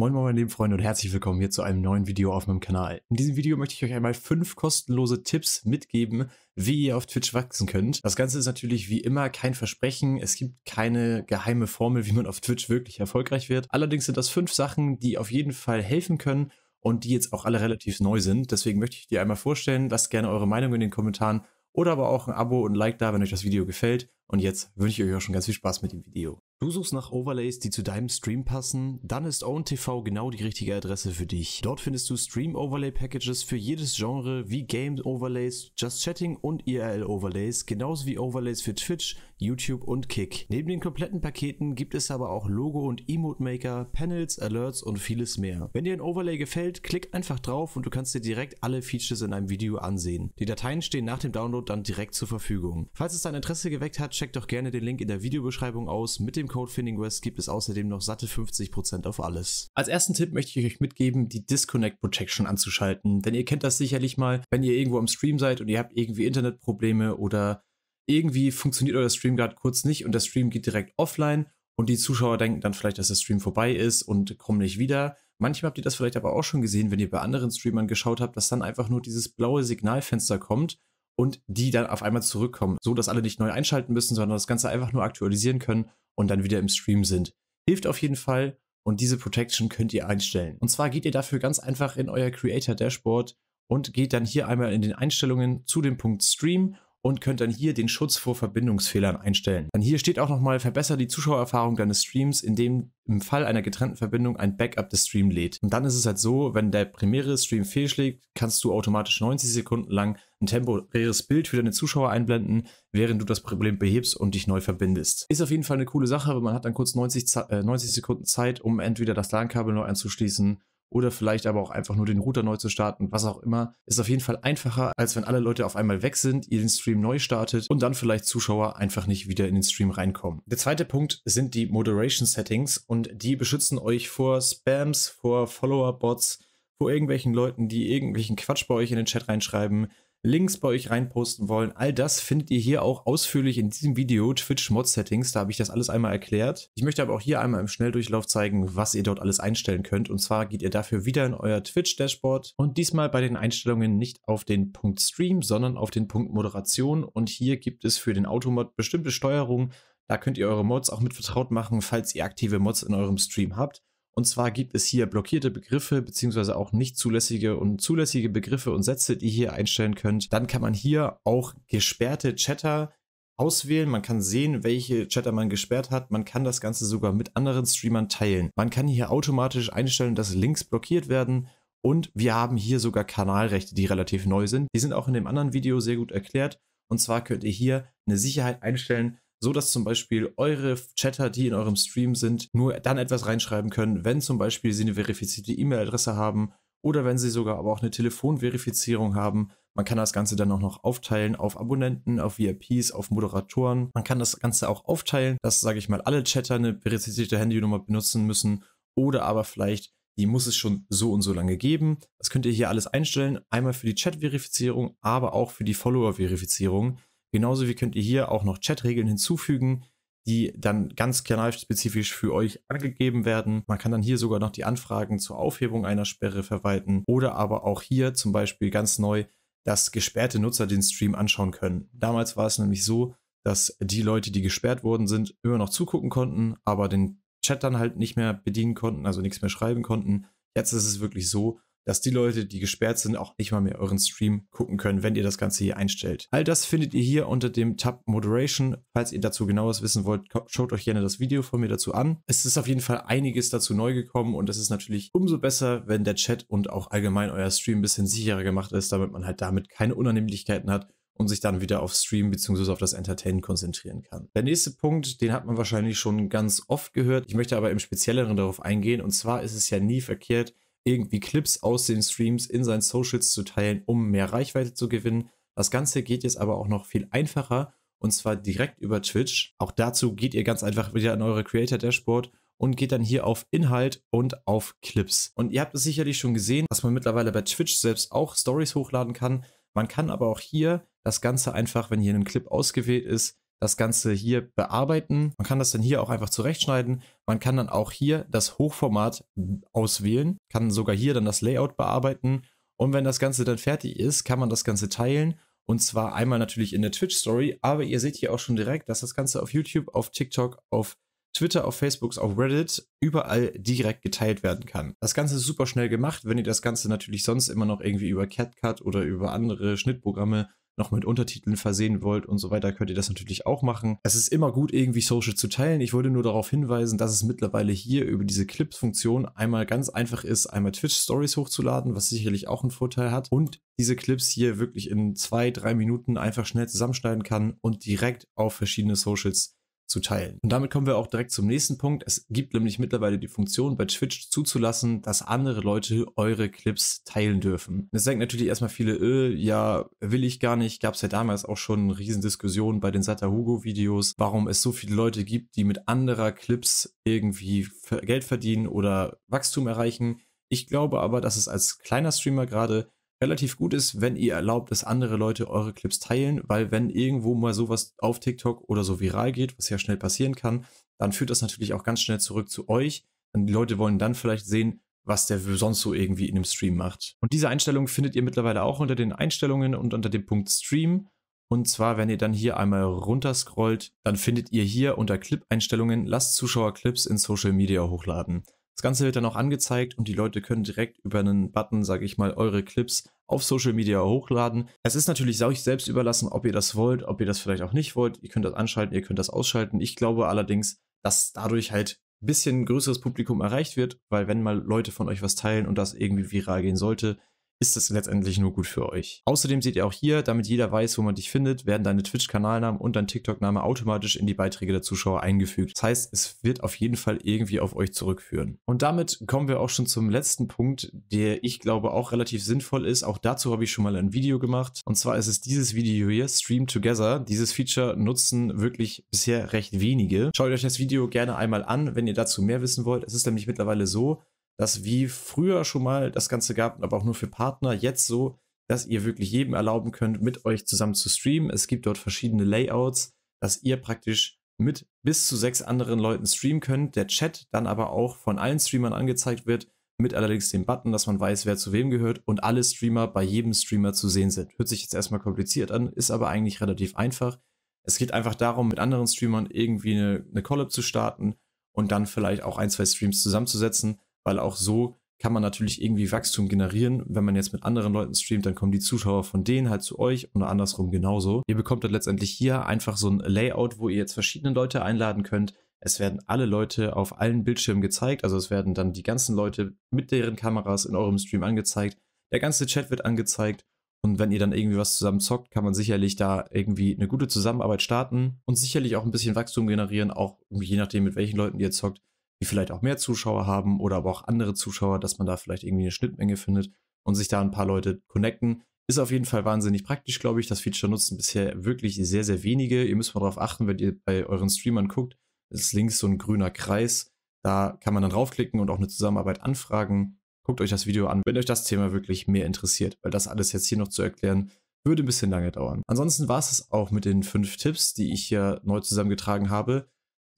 Moin moin meine lieben Freunde und herzlich willkommen hier zu einem neuen Video auf meinem Kanal. In diesem Video möchte ich euch einmal fünf kostenlose Tipps mitgeben, wie ihr auf Twitch wachsen könnt. Das Ganze ist natürlich wie immer kein Versprechen. Es gibt keine geheime Formel, wie man auf Twitch wirklich erfolgreich wird. Allerdings sind das fünf Sachen, die auf jeden Fall helfen können und die jetzt auch alle relativ neu sind. Deswegen möchte ich dir einmal vorstellen. Lasst gerne eure Meinung in den Kommentaren oder aber auch ein Abo und ein Like da, wenn euch das Video gefällt. Und jetzt wünsche ich euch auch schon ganz viel Spaß mit dem Video. Du suchst nach Overlays, die zu deinem Stream passen? Dann ist OwnTV genau die richtige Adresse für dich. Dort findest du Stream Overlay Packages für jedes Genre wie Game Overlays, Just Chatting und IRL Overlays, genauso wie Overlays für Twitch, YouTube und Kick. Neben den kompletten Paketen gibt es aber auch Logo und Emote Maker, Panels, Alerts und vieles mehr. Wenn dir ein Overlay gefällt, klick einfach drauf und du kannst dir direkt alle Features in einem Video ansehen. Die Dateien stehen nach dem Download dann direkt zur Verfügung. Falls es dein Interesse geweckt hat, check doch gerne den Link in der Videobeschreibung aus mit dem dem Code FindingWest gibt es außerdem noch satte 50% auf alles. Als ersten Tipp möchte ich euch mitgeben, die Disconnect Protection anzuschalten. Denn ihr kennt das sicherlich mal, wenn ihr irgendwo am Stream seid und ihr habt irgendwie Internetprobleme oder irgendwie funktioniert euer Stream gerade kurz nicht und der Stream geht direkt offline und die Zuschauer denken dann vielleicht, dass der Stream vorbei ist und kommen nicht wieder. Manchmal habt ihr das vielleicht aber auch schon gesehen, wenn ihr bei anderen Streamern geschaut habt, dass dann einfach nur dieses blaue Signalfenster kommt und die dann auf einmal zurückkommen, so dass alle nicht neu einschalten müssen, sondern das Ganze einfach nur aktualisieren können und dann wieder im Stream sind. Hilft auf jeden Fall und diese Protection könnt ihr einstellen. Und zwar geht ihr dafür ganz einfach in euer Creator Dashboard und geht dann hier einmal in den Einstellungen zu dem Punkt Stream und könnt dann hier den Schutz vor Verbindungsfehlern einstellen. Dann hier steht auch nochmal, verbessere die Zuschauererfahrung deines Streams, indem im Fall einer getrennten Verbindung ein Backup des Streams lädt. Und dann ist es halt so, wenn der primäre Stream fehlschlägt, kannst du automatisch 90 Sekunden lang ein temporäres Bild für deine Zuschauer einblenden, während du das Problem behebst und dich neu verbindest. Ist auf jeden Fall eine coole Sache, weil man hat dann kurz 90, äh, 90 Sekunden Zeit, um entweder das LAN-Kabel neu anzuschließen oder vielleicht aber auch einfach nur den Router neu zu starten, was auch immer, ist auf jeden Fall einfacher, als wenn alle Leute auf einmal weg sind, ihr den Stream neu startet und dann vielleicht Zuschauer einfach nicht wieder in den Stream reinkommen. Der zweite Punkt sind die Moderation Settings und die beschützen euch vor Spams, vor Follower-Bots, vor irgendwelchen Leuten, die irgendwelchen Quatsch bei euch in den Chat reinschreiben, Links bei euch reinposten wollen. All das findet ihr hier auch ausführlich in diesem Video Twitch Mod Settings. Da habe ich das alles einmal erklärt. Ich möchte aber auch hier einmal im Schnelldurchlauf zeigen, was ihr dort alles einstellen könnt. Und zwar geht ihr dafür wieder in euer Twitch Dashboard und diesmal bei den Einstellungen nicht auf den Punkt Stream, sondern auf den Punkt Moderation. Und hier gibt es für den Automod bestimmte Steuerungen. Da könnt ihr eure Mods auch mit vertraut machen, falls ihr aktive Mods in eurem Stream habt. Und zwar gibt es hier blockierte Begriffe beziehungsweise auch nicht zulässige und zulässige Begriffe und Sätze, die ihr hier einstellen könnt. Dann kann man hier auch gesperrte Chatter auswählen. Man kann sehen, welche Chatter man gesperrt hat. Man kann das Ganze sogar mit anderen Streamern teilen. Man kann hier automatisch einstellen, dass Links blockiert werden. Und wir haben hier sogar Kanalrechte, die relativ neu sind. Die sind auch in dem anderen Video sehr gut erklärt. Und zwar könnt ihr hier eine Sicherheit einstellen, so dass zum Beispiel eure Chatter, die in eurem Stream sind, nur dann etwas reinschreiben können, wenn zum Beispiel sie eine verifizierte E-Mail-Adresse haben oder wenn sie sogar aber auch eine Telefonverifizierung haben. Man kann das Ganze dann auch noch aufteilen auf Abonnenten, auf VIPs, auf Moderatoren. Man kann das Ganze auch aufteilen, dass, sage ich mal, alle Chatter eine verifizierte Handynummer benutzen müssen oder aber vielleicht die muss es schon so und so lange geben. Das könnt ihr hier alles einstellen. Einmal für die Chat-Verifizierung, aber auch für die Follower-Verifizierung. Genauso wie könnt ihr hier auch noch Chatregeln hinzufügen, die dann ganz kanalspezifisch für euch angegeben werden. Man kann dann hier sogar noch die Anfragen zur Aufhebung einer Sperre verwalten oder aber auch hier zum Beispiel ganz neu, dass gesperrte Nutzer den Stream anschauen können. Damals war es nämlich so, dass die Leute, die gesperrt worden sind, immer noch zugucken konnten, aber den Chat dann halt nicht mehr bedienen konnten, also nichts mehr schreiben konnten. Jetzt ist es wirklich so, dass die Leute, die gesperrt sind, auch nicht mal mehr euren Stream gucken können, wenn ihr das Ganze hier einstellt. All das findet ihr hier unter dem Tab Moderation. Falls ihr dazu genaueres wissen wollt, schaut euch gerne das Video von mir dazu an. Es ist auf jeden Fall einiges dazu neu gekommen und es ist natürlich umso besser, wenn der Chat und auch allgemein euer Stream ein bisschen sicherer gemacht ist, damit man halt damit keine Unannehmlichkeiten hat und sich dann wieder auf Stream bzw. auf das Entertainen konzentrieren kann. Der nächste Punkt, den hat man wahrscheinlich schon ganz oft gehört. Ich möchte aber im Spezielleren darauf eingehen und zwar ist es ja nie verkehrt, irgendwie Clips aus den Streams in seinen Socials zu teilen, um mehr Reichweite zu gewinnen. Das Ganze geht jetzt aber auch noch viel einfacher und zwar direkt über Twitch. Auch dazu geht ihr ganz einfach wieder in eure Creator Dashboard und geht dann hier auf Inhalt und auf Clips. Und ihr habt es sicherlich schon gesehen, dass man mittlerweile bei Twitch selbst auch Stories hochladen kann. Man kann aber auch hier das Ganze einfach, wenn hier ein Clip ausgewählt ist, das Ganze hier bearbeiten. Man kann das dann hier auch einfach zurechtschneiden. Man kann dann auch hier das Hochformat auswählen, kann sogar hier dann das Layout bearbeiten. Und wenn das Ganze dann fertig ist, kann man das Ganze teilen. Und zwar einmal natürlich in der Twitch Story, aber ihr seht hier auch schon direkt, dass das Ganze auf YouTube, auf TikTok, auf Twitter, auf Facebook, auf Reddit überall direkt geteilt werden kann. Das Ganze ist super schnell gemacht, wenn ihr das Ganze natürlich sonst immer noch irgendwie über CatCut oder über andere Schnittprogramme noch mit Untertiteln versehen wollt und so weiter, könnt ihr das natürlich auch machen. Es ist immer gut, irgendwie Social zu teilen. Ich wollte nur darauf hinweisen, dass es mittlerweile hier über diese Clips-Funktion einmal ganz einfach ist, einmal Twitch-Stories hochzuladen, was sicherlich auch einen Vorteil hat. Und diese Clips hier wirklich in zwei, drei Minuten einfach schnell zusammenschneiden kann und direkt auf verschiedene Socials zu teilen. Und damit kommen wir auch direkt zum nächsten Punkt. Es gibt nämlich mittlerweile die Funktion bei Twitch zuzulassen, dass andere Leute eure Clips teilen dürfen. Das denken natürlich erstmal viele, äh, ja, will ich gar nicht. Gab es ja damals auch schon eine Riesendiskussion bei den Sata Hugo Videos, warum es so viele Leute gibt, die mit anderer Clips irgendwie Geld verdienen oder Wachstum erreichen. Ich glaube aber, dass es als kleiner Streamer gerade relativ gut ist, wenn ihr erlaubt, dass andere Leute eure Clips teilen, weil wenn irgendwo mal sowas auf TikTok oder so viral geht, was ja schnell passieren kann, dann führt das natürlich auch ganz schnell zurück zu euch. Und die Leute wollen dann vielleicht sehen, was der sonst so irgendwie in dem Stream macht. Und diese Einstellung findet ihr mittlerweile auch unter den Einstellungen und unter dem Punkt Stream. Und zwar, wenn ihr dann hier einmal runterscrollt, dann findet ihr hier unter Clip-Einstellungen, lasst Zuschauer Clips in Social Media hochladen. Das Ganze wird dann auch angezeigt und die Leute können direkt über einen Button, sage ich mal, eure Clips auf Social Media hochladen. Es ist natürlich euch selbst überlassen, ob ihr das wollt, ob ihr das vielleicht auch nicht wollt. Ihr könnt das anschalten, ihr könnt das ausschalten. Ich glaube allerdings, dass dadurch halt ein bisschen größeres Publikum erreicht wird, weil wenn mal Leute von euch was teilen und das irgendwie viral gehen sollte, ist es letztendlich nur gut für euch. Außerdem seht ihr auch hier, damit jeder weiß, wo man dich findet, werden deine Twitch-Kanalnamen und dein TikTok-Name automatisch in die Beiträge der Zuschauer eingefügt. Das heißt, es wird auf jeden Fall irgendwie auf euch zurückführen. Und damit kommen wir auch schon zum letzten Punkt, der ich glaube auch relativ sinnvoll ist. Auch dazu habe ich schon mal ein Video gemacht. Und zwar ist es dieses Video hier, Stream Together. Dieses Feature nutzen wirklich bisher recht wenige. Schaut euch das Video gerne einmal an, wenn ihr dazu mehr wissen wollt. Es ist nämlich mittlerweile so, dass wie früher schon mal das Ganze gab, aber auch nur für Partner, jetzt so, dass ihr wirklich jedem erlauben könnt, mit euch zusammen zu streamen. Es gibt dort verschiedene Layouts, dass ihr praktisch mit bis zu sechs anderen Leuten streamen könnt. Der Chat dann aber auch von allen Streamern angezeigt wird, mit allerdings dem Button, dass man weiß, wer zu wem gehört und alle Streamer bei jedem Streamer zu sehen sind. Hört sich jetzt erstmal kompliziert an, ist aber eigentlich relativ einfach. Es geht einfach darum, mit anderen Streamern irgendwie eine, eine Collab zu starten und dann vielleicht auch ein, zwei Streams zusammenzusetzen weil auch so kann man natürlich irgendwie Wachstum generieren. Wenn man jetzt mit anderen Leuten streamt, dann kommen die Zuschauer von denen halt zu euch und andersrum genauso. Ihr bekommt dann letztendlich hier einfach so ein Layout, wo ihr jetzt verschiedene Leute einladen könnt. Es werden alle Leute auf allen Bildschirmen gezeigt, also es werden dann die ganzen Leute mit deren Kameras in eurem Stream angezeigt. Der ganze Chat wird angezeigt und wenn ihr dann irgendwie was zusammen zockt, kann man sicherlich da irgendwie eine gute Zusammenarbeit starten und sicherlich auch ein bisschen Wachstum generieren, auch je nachdem, mit welchen Leuten ihr zockt die vielleicht auch mehr Zuschauer haben oder aber auch andere Zuschauer, dass man da vielleicht irgendwie eine Schnittmenge findet und sich da ein paar Leute connecten. Ist auf jeden Fall wahnsinnig praktisch, glaube ich. Das Feature nutzen bisher wirklich sehr, sehr wenige. Ihr müsst mal darauf achten, wenn ihr bei euren Streamern guckt. ist links so ein grüner Kreis. Da kann man dann draufklicken und auch eine Zusammenarbeit anfragen. Guckt euch das Video an, wenn euch das Thema wirklich mehr interessiert, weil das alles jetzt hier noch zu erklären, würde ein bisschen lange dauern. Ansonsten war es auch mit den fünf Tipps, die ich hier neu zusammengetragen habe.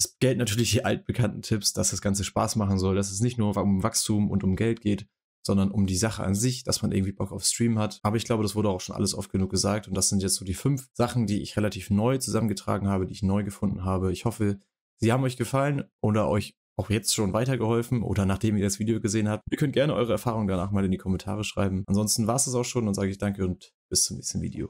Es gelten natürlich die altbekannten Tipps, dass das Ganze Spaß machen soll, dass es nicht nur um Wachstum und um Geld geht, sondern um die Sache an sich, dass man irgendwie Bock auf Stream hat. Aber ich glaube, das wurde auch schon alles oft genug gesagt. Und das sind jetzt so die fünf Sachen, die ich relativ neu zusammengetragen habe, die ich neu gefunden habe. Ich hoffe, sie haben euch gefallen oder euch auch jetzt schon weitergeholfen oder nachdem ihr das Video gesehen habt. Ihr könnt gerne eure Erfahrungen danach mal in die Kommentare schreiben. Ansonsten war es das auch schon und sage ich danke und bis zum nächsten Video.